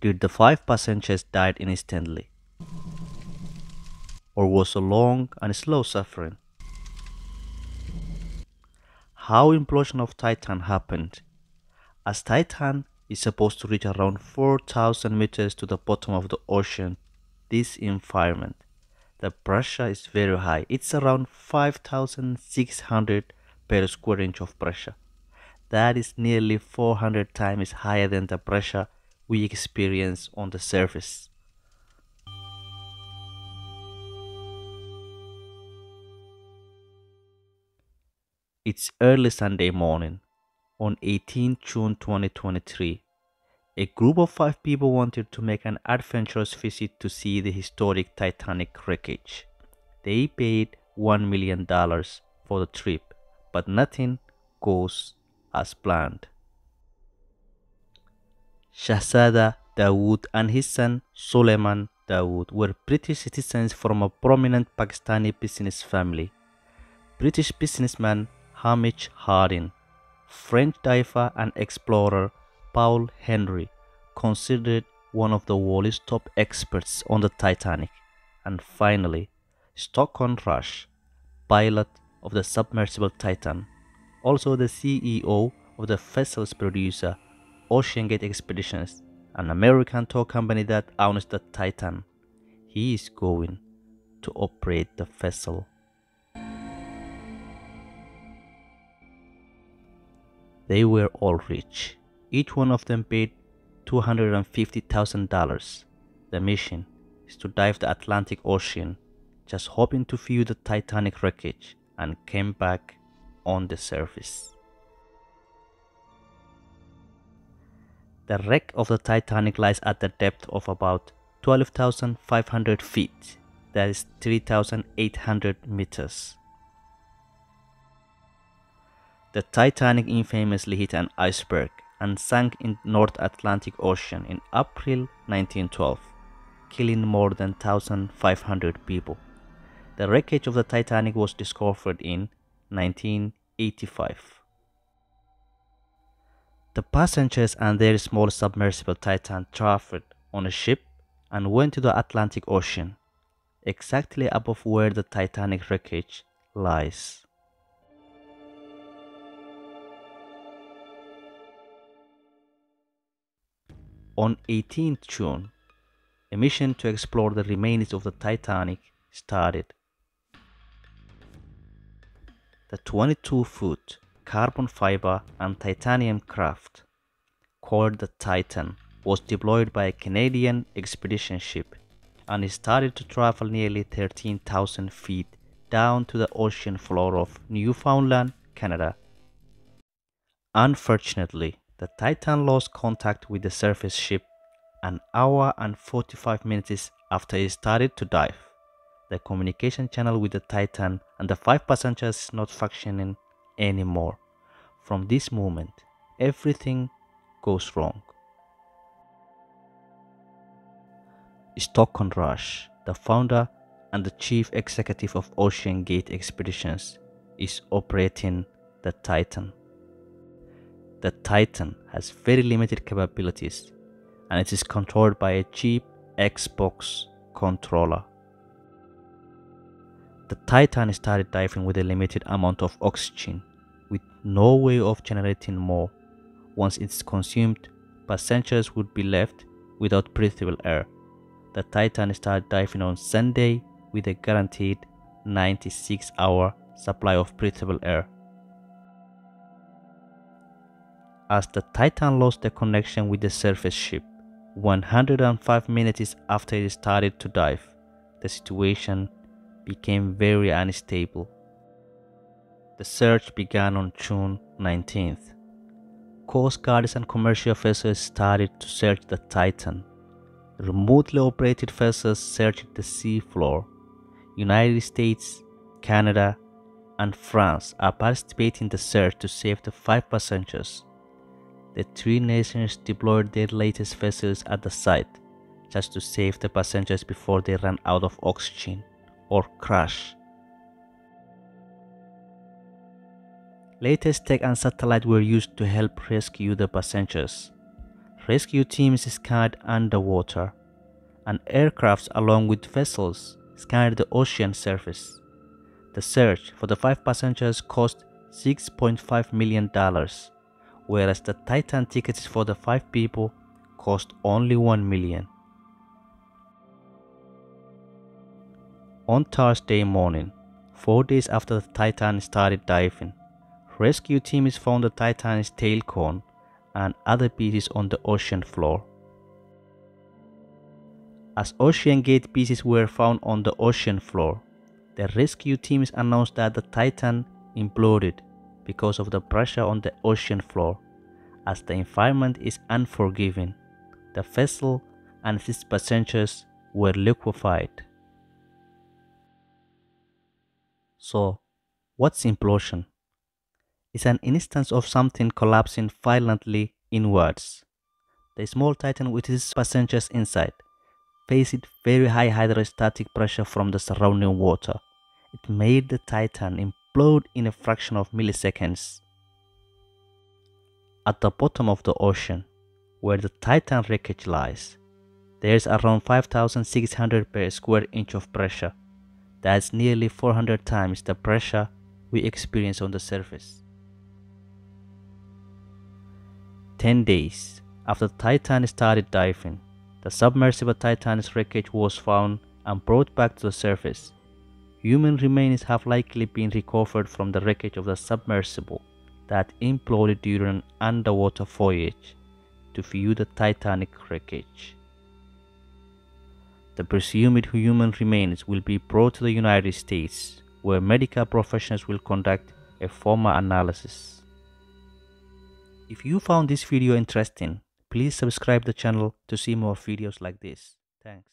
did the five passengers died instantly? Or was a long and slow suffering? How implosion of Titan happened? As Titan is supposed to reach around 4,000 meters to the bottom of the ocean, this environment, the pressure is very high. It's around 5,600 per square inch of pressure. That is nearly 400 times higher than the pressure we experience on the surface. It's early Sunday morning on 18 June 2023. A group of five people wanted to make an adventurous visit to see the historic Titanic wreckage. They paid $1 million for the trip, but nothing goes as planned. Shahzada Dawood and his son Suleiman Dawood were British citizens from a prominent Pakistani business family. British businessman Hamish Harding, French diver and explorer Paul Henry, considered one of the world's top experts on the Titanic, and finally, Stockton Rush, pilot of the submersible Titan, also the CEO of the vessel's producer, OceanGate Expeditions, an American tow company that owns the Titan. He is going to operate the vessel. They were all rich. Each one of them paid $250,000. The mission is to dive the Atlantic Ocean, just hoping to view the Titanic wreckage and came back on the surface. The wreck of the Titanic lies at the depth of about 12,500 feet, that is 3,800 meters. The Titanic infamously hit an iceberg and sank in North Atlantic Ocean in April 1912, killing more than 1,500 people. The wreckage of the Titanic was discovered in 1985. The passengers and their small submersible Titan traveled on a ship and went to the Atlantic Ocean, exactly above where the Titanic wreckage lies. On 18th June, a mission to explore the remains of the Titanic started. The 22-foot carbon fiber and titanium craft, called the Titan, was deployed by a Canadian expedition ship and it started to travel nearly 13,000 feet down to the ocean floor of Newfoundland, Canada. Unfortunately, the Titan lost contact with the surface ship an hour and 45 minutes after it started to dive. The communication channel with the Titan and the five passengers is not functioning anymore. From this moment, everything goes wrong. Stockton Rush, the founder and the chief executive of OceanGate Expeditions, is operating the Titan. The Titan has very limited capabilities and it is controlled by a cheap Xbox controller. The Titan started diving with a limited amount of oxygen, no way of generating more. Once it's consumed, passengers would be left without breathable air. The Titan started diving on Sunday with a guaranteed 96 hour supply of breathable air. as the Titan lost the connection with the surface ship. 105 minutes after it started to dive, the situation became very unstable. The search began on June 19th. Coast Guards and commercial vessels started to search the Titan. Remotely operated vessels searched the seafloor. United States, Canada, and France are participating in the search to save the five passengers the three nations deployed their latest vessels at the site just to save the passengers before they ran out of oxygen or crash. Latest tech and satellite were used to help rescue the passengers. rescue teams scanned underwater, and aircrafts along with vessels scanned the ocean surface. The search for the five passengers cost $6.5 million, whereas the Titan tickets for the five people cost only 1 million. On Thursday morning, four days after the Titan started diving, rescue teams found the Titan's tail cone and other pieces on the ocean floor. As OceanGate pieces were found on the ocean floor, the rescue teams announced that the Titan imploded because of the pressure on the ocean floor. As the environment is unforgiving, the vessel and its passengers were liquefied. So, what's implosion? It's an instance of something collapsing violently inwards. The small Titan with its passengers inside faced very high hydrostatic pressure from the surrounding water. It made the Titan implode in a fraction of milliseconds. At the bottom of the ocean, where the Titan wreckage lies, there's around 5600 per square inch of pressure. That's nearly 400 times the pressure we experience on the surface. 10 days after the Titan started diving, the submersible Titan's wreckage was found and brought back to the surface. Human remains have likely been recovered from the wreckage of the submersible that imploded during an underwater voyage to view the Titanic wreckage. The presumed human remains will be brought to the United States where medical professionals will conduct a formal analysis. If you found this video interesting, please subscribe the channel to see more videos like this. Thanks.